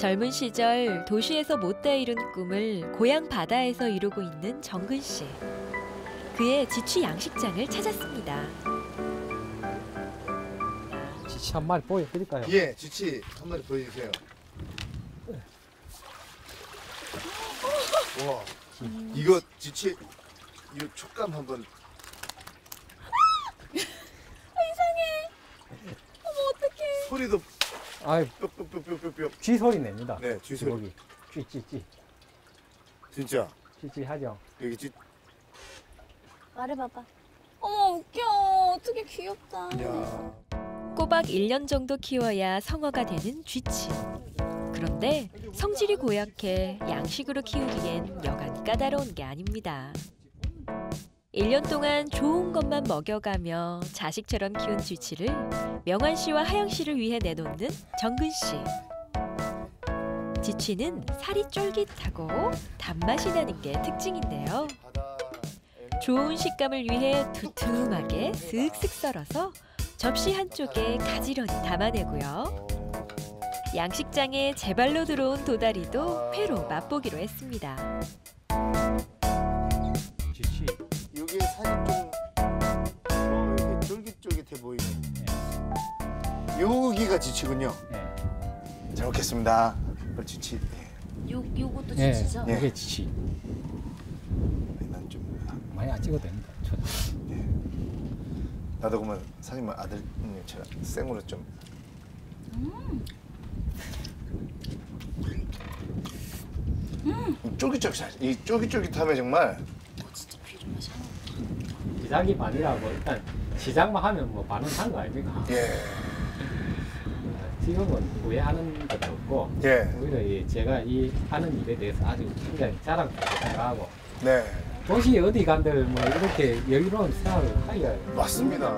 젊은 시절 도시에서 못다 이룬 꿈을 고향 바다에서 이루고 있는 정근 씨. 그의 지취 양식장을 찾았습니다. 지치 한 마리 보여드릴까요? 예, 지치 한 마리 보여주세요. 와, 이거 지치 이 촉감 한번. 어떡해. 소리도 아이 뿅뿅뿅뿅뿅. 쥐 소리 냅니다. 네, 쥐 소리. 거기 쥐쥐쥐 진짜 쥐쥐 하죠. 여기 지. 말해봐봐. 어머 웃겨. 어떻게 귀엽다. 야, 꼬박 1년 정도 키워야 성어가 되는 쥐치. 그런데 성질이 고약해 양식으로 키우기엔 여간 까다로운 게 아닙니다. 1년 동안 좋은 것만 먹여가며 자식처럼 키운 쥐치를 명환 씨와 하영 씨를 위해 내놓는 정근 씨. 쥐치는 살이 쫄깃하고 단맛이 나는 게 특징인데요. 좋은 식감을 위해 두툼하게 슥슥 썰어서 접시 한쪽에 가지런히 담아내고요. 양식장에 제 발로 들어온 도다리도 회로 맛보기로 했습니다. 쫄깃쫄깃해 보이네. 여기가 지치군요. 예. 잘 먹겠습니다. 이걸 지치. 예. 요 요것도 예. 지치죠? 예. 이게 지치. 난좀 많이 안 찍어도 됩니다. 저- 나도 그러면 사장님 아들님처럼 생으로 좀. 이 쫄깃쫄깃 이 쫄깃쫄깃함에 정말 어, 진짜 비린 맛이 하나. 시작이 반이라고 일단 시작만 하면 뭐 반은 한거 아닙니까? 예 지금은 후회하는 것도 없고 예. 오히려 이 제가 이 하는 일에 대해서 아주 굉장히 자랑스럽게 생각하고 네 도시 어디 간들 뭐 이렇게 여유로운 생활을 하기가 맞습니다.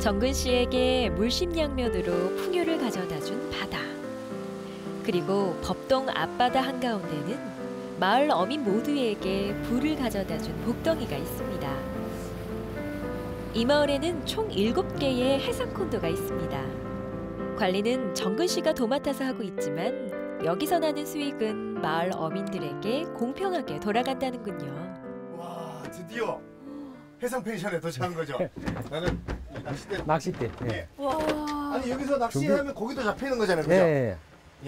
정근 씨에게 물심양면으로 풍요를 가져다준 바다. 그리고 법동 앞바다 한가운데는 마을 어민 모두에게 부를 가져다준 복덩이가 있습니다. 이 마을에는 총 7개의 해상 콘도가 있습니다. 관리는 정근 씨가 도맡아서 하고 있지만 여기서 나는 수익은 마을 어민들에게 공평하게 돌아간다는군요. 와 드디어 해상 펜션에 도착한 거죠. 나는 이 낚싯대. 낚싯대. 예. 예. 와. 아니 여기서 낚시하면 고기도 잡히는 거잖아요, 예. 그죠? 예.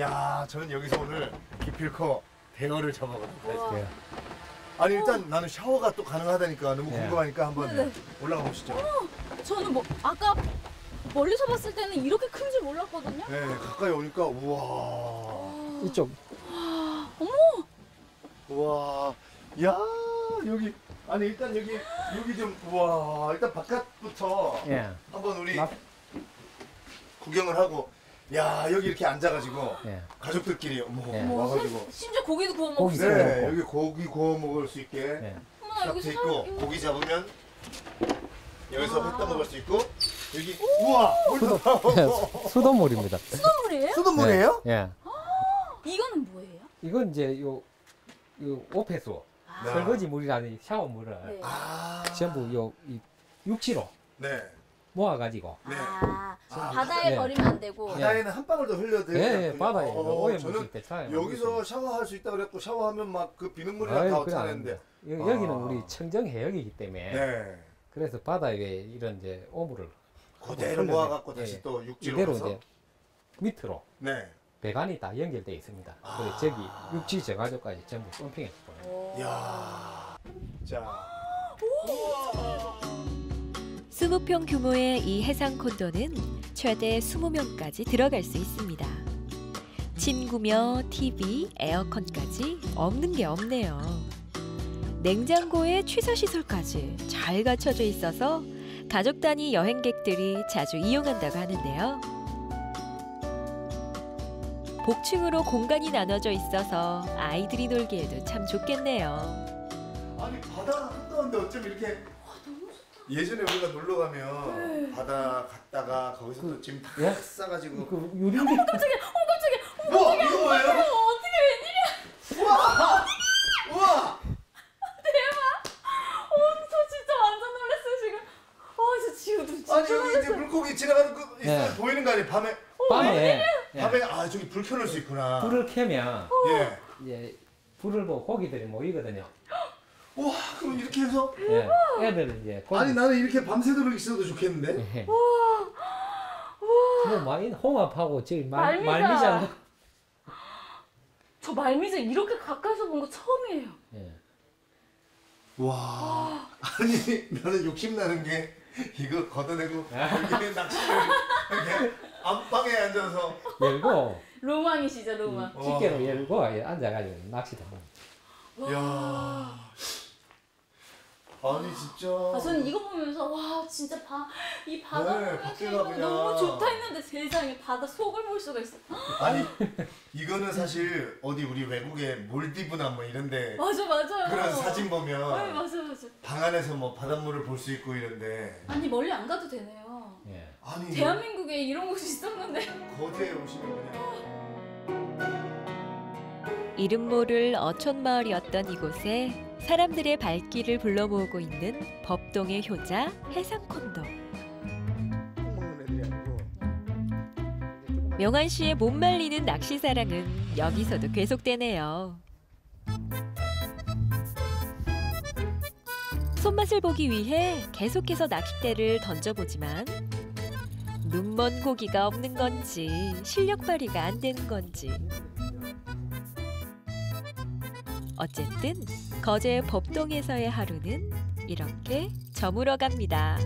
야, 저는 여기서 오늘 기필코 대어를. 예. 아니 일단 나는 샤워가 또 가능하다니까 너무 예. 궁금하니까 한번 네네. 올라가 보시죠. 저는 뭐 아까 멀리서 봤을 때는 이렇게 큰 줄 몰랐거든요. 네, 가까이 오니까 우와, 와. 이쪽 우와, 야 여기 아니 일단 여기 여기 좀 우와 일단 바깥부터 예. 한번 우리 막- 구경을 하고 야 여기 이렇게 앉아가지고 예. 가족들끼리 어머 예. 어머, 와가지고 심- 심지어 고기도 구워 먹을 고기 수 있어요. 네 먹고. 여기 고기 구워 먹을 수 있게 예. 어머나 여기 돼 사람 있고 이거- 고기 잡으면 여기서 아. 회 떠먹을 수 있고 여기 우와 물도 나오고 수돗물입니다. 수돗물이에요? 수돗물이에요? 예. 예. 이거는 뭐예요? 이건 이제 요, 요 오폐수 네. 설거지 물이라는 샤워 물을 네. 아 전부 요 이 육지로 네 모아가지고 네. 아, 아, 바다에 예. 버리면 안 되고. 바다에는 한 방울도 흘려도 예, 예, 바다에 어, 오염 저는 물질 괜찮아요. 여기서 샤워할 수 있다 그랬고 샤워하면 막 그 비눗물이랑 다 어쩌는데. 여- 여기는 아. 우리 청정 해역이기 때문에 네 그래서 바다에 이런 이제 오물을 그대로 흘려내- 모아갖고 예, 다시 또 육지로 이대로 가서 이제 밑으로 네 배관이 다 연결되어 있습니다. 아. 그래서 저기 육지 저가족까지 전부 펌핑해서 보내요. 오. 이야 자 20평 규모의 이 해상 콘도는 최대 20명까지 들어갈 수 있습니다. 침구며 TV, 에어컨까지 없는 게 없네요. 냉장고에 취사 시설까지 잘 갖춰져 있어서 가족 단위 여행객들이 자주 이용한다고 하는데요. 복층으로 공간이 나눠져 있어서 아이들이 놀기에도 참 좋겠네요. 아니 바다 한가운데 어쩜 이렇게 예전에 우리가 놀러 가면 바다 갔다가 거기서 또짐다 예? 싸가지고 그 유리 우와 이거 뭐예요? 어떻게 웬일이야? 우와 우와 저 진짜 완전 놀랐어요 지금. 어, 저 지금 진짜 아니 여기 이제 물고기 지나가는 거 있으면 예. 보이는 거 아니에요 밤에 밤에 예. 밤에 아 저기 불 켜놓을 수 있구나. 불을 켜면 예. 이제 불을 보고 고기들이 모이거든요. 와 그럼 이렇게 해서 예. 애들은 이제 고기 아니 나는 이렇게 밤새도록 있어도 좋겠는데. 예. 뭐 많이 홍합하고 저기 말 말미잘. 말미잘 저 말미잘 이렇게 가까이서 본 거 처음이에요. 예. 와 아니 나는 욕심 나는 게 이거 걷어내고 아. 이렇게 낚시를 이렇게 안방에 앉아서 열고 로망이시죠 로망. 집게로 열고 예, 앉아가지고 낚시도 하고. 야 아니 진짜 아, 저는 이거 보면서 와 진짜 바, 이 바다 네, 밖에가 그냥- 너무 좋다 했는데 세상에 바다 속을 볼 수가 있어. 아니 이거는 사실 어디 우리 외국에 몰디브나 뭐 이런데 맞아 맞아요. 그런 사진 네 보면 맞아 맞아. 방 안에서 뭐 바닷물을 볼 수 있고 이런데 아니 멀리 안 가도 되네요. 예. 아니 대한민국에 이런 곳이 있었는데. 거제에 오시면 그냥 이름 모를 어촌 마을이었던 이곳에 사람들의 발길을 불러 모으고 있는 법동의 효자 해상콘도. 명환 씨의 못 말리는 낚시 사랑은 여기서도 계속되네요. 손맛을 보기 위해 계속해서 낚싯대를 던져보지만 눈먼 고기가 없는 건지 실력 발휘가 안 되는 건지 어쨌든 거제 법동에서의 하루는 이렇게 저물어 갑니다.